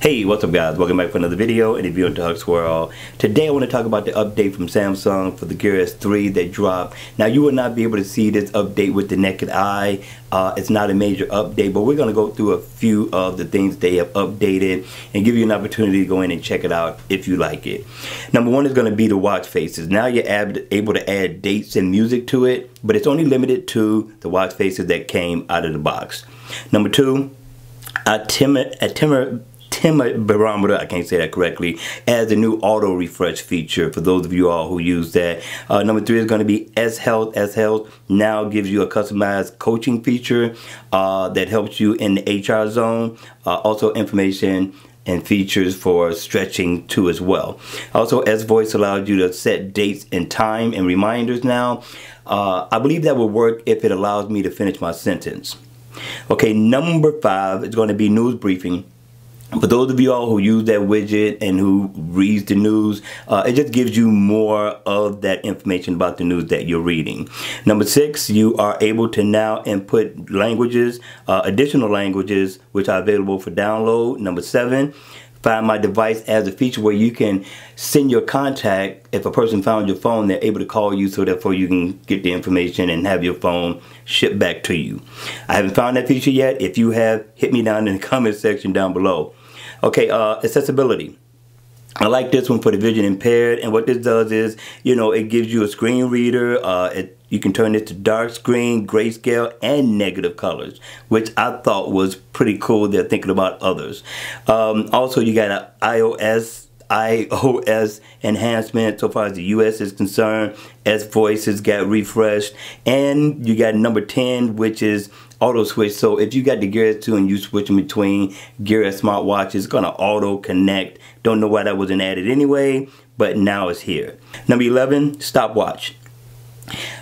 Hey, what's up guys? Welcome back for another video and if you're into Huck's World. Today I want to talk about the update from Samsung for the Gear S3 that dropped. Now you will not be able to see this update with the naked eye. Uh, it's not a major update, but we're going to go through a few of the things they have updated and give you an opportunity to go in and check it out if you like it. Number one is going to be the watch faces. Now you're able to add dates and music to it, but it's only limited to the watch faces that came out of the box. Number two, a timid Timid barometer, I can't say that correctly, as the new auto refresh feature for those of you all who use that. Uh, number three is going to be S Health. S Health now gives you a customized coaching feature uh, that helps you in the HR zone. Uh, also information and features for stretching too as well. Also, S Voice allows you to set dates and time and reminders now. Uh, I believe that will work if it allows me to finish my sentence. Okay, number five is going to be news briefing for those of you all who use that widget and who reads the news, uh, it just gives you more of that information about the news that you're reading. Number six, you are able to now input languages, uh, additional languages, which are available for download. Number seven, Find My Device as a feature where you can send your contact. If a person found your phone, they're able to call you so therefore you can get the information and have your phone shipped back to you. I haven't found that feature yet. If you have, hit me down in the comment section down below. Okay, uh, accessibility. I like this one for the vision impaired and what this does is, you know, it gives you a screen reader. Uh, it, you can turn it to dark screen, grayscale, and negative colors, which I thought was pretty cool. They're thinking about others. Um, also, you got an iOS iOS enhancement so far as the US is concerned. S voices got refreshed. And you got number 10, which is auto switch. So if you got the Gear S2 and you switching between Gear S smartwatch, it's gonna auto connect. Don't know why that wasn't added anyway, but now it's here. Number 11, stopwatch.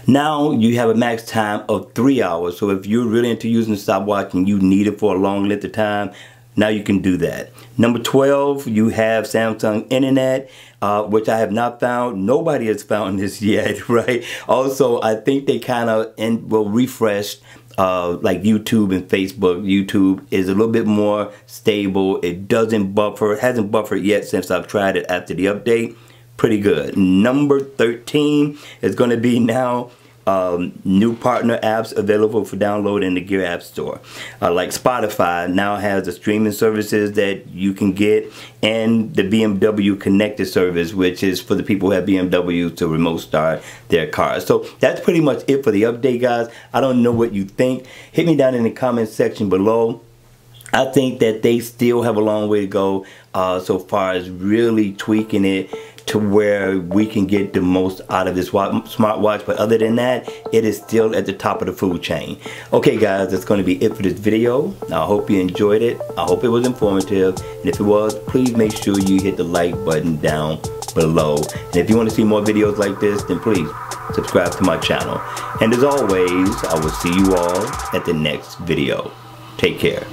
Now you have a max time of three hours. So if you're really into using the stopwatch and you need it for a long length of time, now you can do that. Number 12, you have Samsung Internet, uh, which I have not found. Nobody has found this yet, right? Also, I think they kind of will refresh uh, like YouTube and Facebook. YouTube is a little bit more stable. It doesn't buffer, it hasn't buffered yet since I've tried it after the update. Pretty good. Number 13 is going to be now um, new partner apps available for download in the Gear App Store. Uh, like Spotify now has the streaming services that you can get and the BMW connected service which is for the people who have BMW to remote start their cars. So that's pretty much it for the update guys. I don't know what you think. Hit me down in the comment section below. I think that they still have a long way to go uh, so far as really tweaking it to where we can get the most out of this smartwatch. But other than that, it is still at the top of the food chain. Okay, guys, that's going to be it for this video. I hope you enjoyed it. I hope it was informative. And if it was, please make sure you hit the like button down below. And if you want to see more videos like this, then please subscribe to my channel. And as always, I will see you all at the next video. Take care.